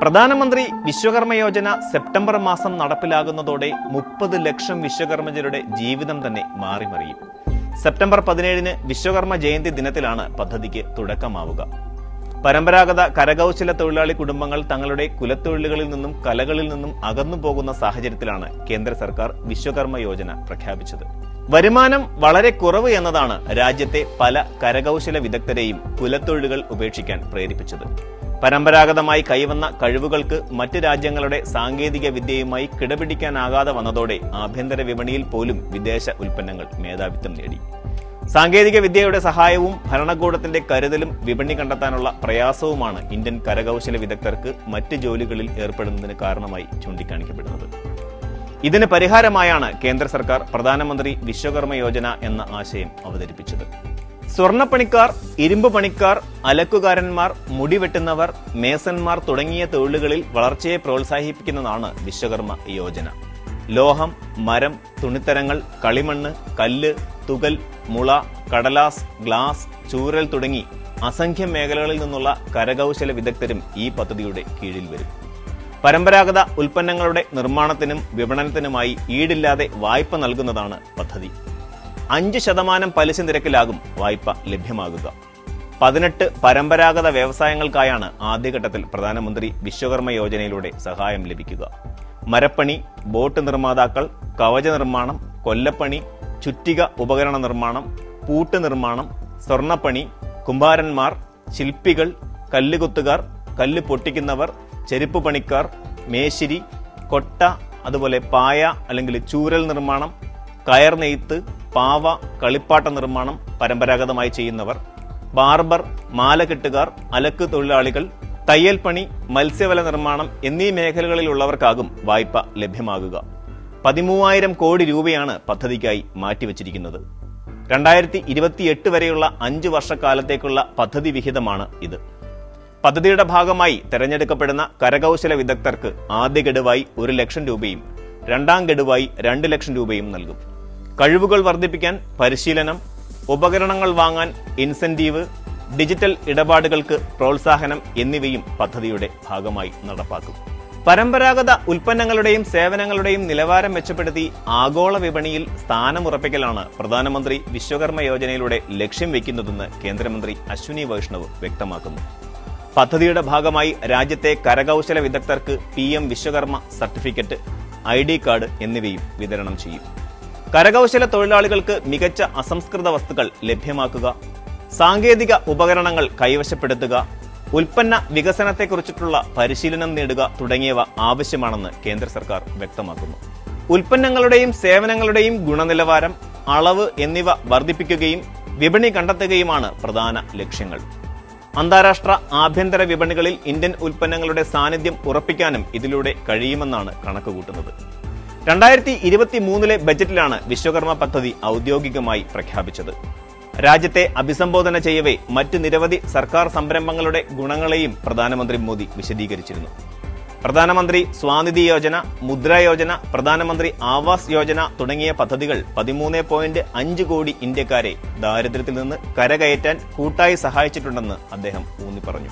പ്രധാനമന്ത്രി വിശ്വകർമ്മ യോജന സെപ്റ്റംബർ മാസം നടപ്പിലാകുന്നതോടെ മുപ്പത് ലക്ഷം വിശ്വകർമ്മജരുടെ ജീവിതം തന്നെ മാറിമറിയും. സെപ്റ്റംബർ പതിനേഴിന് വിശ്വകർമ്മ ജയന്തി ദിനത്തിലാണ് പദ്ധതിക്ക് തുടക്കമാവുക. പരമ്പരാഗത കരകൗശല തൊഴിലാളി കുടുംബങ്ങൾ തങ്ങളുടെ കുലത്തൊഴിലുകളിൽ നിന്നും കലകളിൽ നിന്നും അകന്നു പോകുന്ന സാഹചര്യത്തിലാണ് കേന്ദ്ര സർക്കാർ വിശ്വകർമ്മ യോജന പ്രഖ്യാപിച്ചത്. വരുമാനം വളരെ കുറവ് എന്നതാണ് രാജ്യത്തെ പല കരകൗശല വിദഗ്ധരെയും കുലത്തൊഴിലുകൾ ഉപേക്ഷിക്കാൻ പ്രേരിപ്പിച്ചത്. പരമ്പരാഗതമായി കൈവന്ന കഴിവുകൾക്ക് മറ്റ് രാജ്യങ്ങളുടെ സാങ്കേതിക വിദ്യയുമായി കിടപിടിക്കാനാകാതെ വന്നതോടെ ആഭ്യന്തര വിപണിയിൽ പോലും വിദേശ ഉൽപ്പന്നങ്ങൾ മേധാവിത്വം നേടി. സാങ്കേതിക വിദ്യയുടെ സഹായവും ഭരണകൂടത്തിന്റെ കരുതലും വിപണി കണ്ടെത്താനുള്ള പ്രയാസവുമാണ് ഇന്ത്യൻ കരകൗശല വിദഗ്ധർക്ക് മറ്റ് ജോലികളിൽ ഏർപ്പെടുന്നതിന് കാരണമായി ചൂണ്ടിക്കാണിക്കപ്പെടുന്നത്. ഇതിന് പരിഹാരമായാണ് കേന്ദ്ര സർക്കാർ പ്രധാനമന്ത്രി വിശ്വകർമ്മ യോജന എന്ന ആശയം അവതരിപ്പിച്ചത്. സ്വർണപ്പണിക്കാർ ഇരുമ്പ് പണിക്കാർ അലക്കുകാരന്മാർ മുടിവെട്ടുന്നവർ മേസന്മാർ തുടങ്ങിയ തൊഴിലുകളിൽ വളർച്ചയെ പ്രോത്സാഹിപ്പിക്കുന്നതാണ് വിശ്വകർമ്മ യോജന. ലോഹം മരം തുണിത്തരങ്ങൾ കളിമണ്ണ് കല്ല് തുകൽ മുള കടലാസ് ഗ്ലാസ് ചൂരൽ തുടങ്ങി അസംഖ്യം മേഖലകളിൽ നിന്നുള്ള കരകൗശല വിദഗ്ധരും ഈ പദ്ധതിയുടെ കീഴിൽ വരും. പരമ്പരാഗത ഉൽപ്പന്നങ്ങളുടെ നിർമ്മാണത്തിനും വിപണനത്തിനുമായി ഈടില്ലാതെ വായ്പ നൽകുന്നതാണ് പദ്ധതി. അഞ്ച് ശതമാനം പലിശ നിരക്കിലാകും വായ്പ ലഭ്യമാകുക. പതിനെട്ട് പരമ്പരാഗത വ്യവസായങ്ങൾക്കായാണ് ആദ്യഘട്ടത്തിൽ പ്രധാനമന്ത്രി വിശ്വകർമ്മ യോജനയിലൂടെ സഹായം ലഭിക്കുക. മരപ്പണി ബോട്ട് നിർമ്മാതാക്കൾ കവച നിർമ്മാണം കൊല്ലപ്പണി ചുറ്റിക ഉപകരണ നിർമ്മാണം പൂട്ട് നിർമ്മാണം സ്വർണപ്പണി കുംഭാരന്മാർ ശില്പികൾ കല്ലുകുത്തുകാർ കല്ല് പൊട്ടിക്കുന്നവർ ചെരുപ്പ് പണിക്കാർ മേശിരി കൊട്ട അതുപോലെ പായ അല്ലെങ്കിൽ ചൂരൽ നിർമ്മാണം കയർ നെയ്ത്ത് പാവ കളിപ്പാട്ട നിർമ്മാണം പരമ്പരാഗതമായി ചെയ്യുന്നവർ ബാർബർ മാലകെട്ടുകാർ അലക്ക് തൊഴിലാളികൾ തയ്യൽ പണി മത്സ്യവല നിർമ്മാണം എന്നീ മേഖലകളിലുള്ളവർക്കാകും വായ്പ ലഭ്യമാകുക. പതിമൂവായിരം കോടി രൂപയാണ് പദ്ധതിക്കായി മാറ്റിവച്ചിരിക്കുന്നത്. രണ്ടായിരത്തി ഇരുപത്തിയെട്ട് വരെയുള്ള അഞ്ചു വർഷക്കാലത്തേക്കുള്ള പദ്ധതി വിഹിതമാണ് ഇത്. പദ്ധതിയുടെ ഭാഗമായി തെരഞ്ഞെടുക്കപ്പെടുന്ന കരകൗശല വിദഗ്ധർക്ക് ആദ്യ ഗഡുവായി ഒരു ലക്ഷം രൂപയും രണ്ടാം ഗഡുവായി രണ്ട് ലക്ഷം രൂപയും നൽകും. കഴിവുകൾ വർദ്ധിപ്പിക്കാൻ പരിശീലനം ഉപകരണങ്ങൾ വാങ്ങാൻ ഇൻസെന്റീവ് ഡിജിറ്റൽ ഇടപാടുകൾക്ക് പ്രോത്സാഹനം എന്നിവയും പദ്ധതിയുടെ ഭാഗമായി നടപ്പാക്കും. പരമ്പരാഗത ഉൽപ്പന്നങ്ങളുടെയും സേവനങ്ങളുടെയും നിലവാരം മെച്ചപ്പെടുത്തി ആഗോള വിപണിയിൽ സ്ഥാനമുറപ്പിക്കലാണ് പ്രധാനമന്ത്രി വിശ്വകർമ്മ യോജനയിലൂടെ ലക്ഷ്യം വയ്ക്കുന്നതെന്ന് കേന്ദ്രമന്ത്രി അശ്വിനി വൈഷ്ണവ് വ്യക്തമാക്കുന്നു. പദ്ധതിയുടെ ഭാഗമായി രാജ്യത്തെ കരകൗശല വിദഗ്ധർക്ക് P M Vishwakarma certificate I D card എന്നിവയും വിതരണം ചെയ്യും. കരകൗശല തൊഴിലാളികൾക്ക് മികച്ച അസംസ്കൃത വസ്തുക്കൾ ലഭ്യമാക്കുക സാങ്കേതിക ഉപകരണങ്ങൾ കൈവശപ്പെടുത്തുക ഉൽപ്പന്ന വികസനത്തെക്കുറിച്ചിട്ടുള്ള പരിശീലനം നേടുക തുടങ്ങിയവ ആവശ്യമാണെന്ന് കേന്ദ്ര സർക്കാർ വ്യക്തമാക്കുന്നു. ഉൽപ്പന്നങ്ങളുടെയും സേവനങ്ങളുടെയും ഗുണനിലവാരം അളവ് എന്നിവ വർദ്ധിപ്പിക്കുകയും വിപണി കണ്ടെത്തുകയുമാണ് പ്രധാന ലക്ഷ്യങ്ങൾ. അന്താരാഷ്ട്ര ആഭ്യന്തര വിപണികളിൽ ഇന്ത്യൻ ഉൽപ്പന്നങ്ങളുടെ സാന്നിധ്യം ഉറപ്പിക്കാനും ഇതിലൂടെ കഴിയുമെന്നാണ് കണക്കുകൂട്ടുന്നത്. രണ്ടായിരത്തി ഇരുപത്തി മൂന്നിലെ ബജറ്റിലാണ് വിശ്വകർമ്മ പദ്ധതി ഔദ്യോഗികമായി പ്രഖ്യാപിച്ചത്. രാജ്യത്തെ അഭിസംബോധന ചെയ്യവേ മറ്റ് നിരവധി സർക്കാർ സംരംഭങ്ങളുടെ ഗുണങ്ങളെയും പ്രധാനമന്ത്രി മോദി വിശദീകരിച്ചിരുന്നു. പ്രധാനമന്ത്രി സ്വാനിധി യോജന മുദ്ര യോജന പ്രധാനമന്ത്രി ആവാസ് യോജന തുടങ്ങിയ പദ്ധതികൾ പതിമൂന്ന് പോയിന്റ് അഞ്ച് കോടി ഇന്ത്യക്കാരെ ദാരിദ്ര്യത്തിൽ നിന്ന് കരകയറ്റാൻ കൂട്ടായി സഹായിച്ചിട്ടുണ്ടെന്ന് അദ്ദേഹം ഊന്നി പറഞ്ഞു